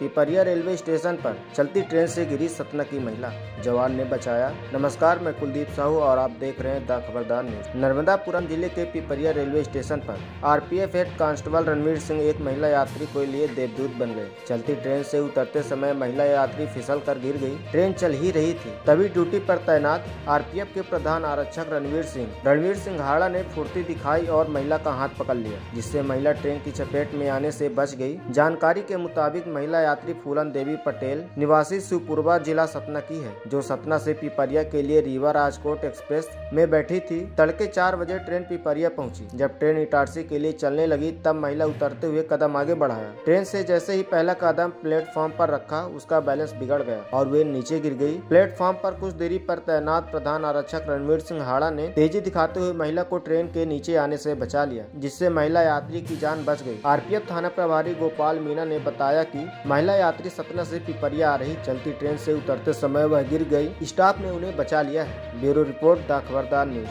Pipariya railway station पर चलती train से गिरी सतना की महिला। जवान ने बचाया। नमस्कार, मैं कुलदीप साहू और आप देख रहे हैं द खबरदार न्यूज़। नर्मदापुरम ज़िले के पिपरिया रेलवे स्टेशन पर RPF head constable Ranveer Singh, एक महिला यात्री को लिए देवदूत बन गए। चलती ट्रेन से उतरते समय महिला यात्री फिसल कर गिर गई। ट्रेन चल ही रही थी। तभी ड्यूटी पर तैनात आरपीएफ के प्रधान आरक्षक रणवीर सिंह रणवीर सिंह हाड़ा ने फुर्ती दिखाई और महिला का हाथ पकड़ लिया, जिससे महिला ट्रेन की चपेट में आने से बच गई। जानकारी के मुताबिक महिला यात्री फूलन देवी पटेल निवासी शिवपुरवा जिला सतना की है, जो सतना से पिपरिया के लिए रीवा राजकोट एक्सप्रेस में बैठी थी। तड़के चार बजे ट्रेन पिपरिया पहुँची। जब ट्रेन इटारसी के लिए चलने लगी, तब महिला उतरते हुए कदम आगे बढ़ाया। ट्रेन से जैसे ही पहला कदम प्लेटफॉर्म पर रखा, उसका बैलेंस बिगड़ गया और वे नीचे गिर गई। प्लेटफॉर्म पर कुछ देरी पर तैनात प्रधान आरक्षक रणवीर सिंह हाड़ा ने तेज़ी दिखाते हुए महिला को ट्रेन के नीचे आने से बचा लिया, जिससे महिला यात्री की जान बच गई। आरपीएफ थाना प्रभारी गोपाल मीना ने बताया कि महिला यात्री सतना से पिपरिया आ रही चलती ट्रेन से उतरते समय वह गिर गई। स्टाफ ने उन्हें बचा लिया है। Bureau report the Khabardar news.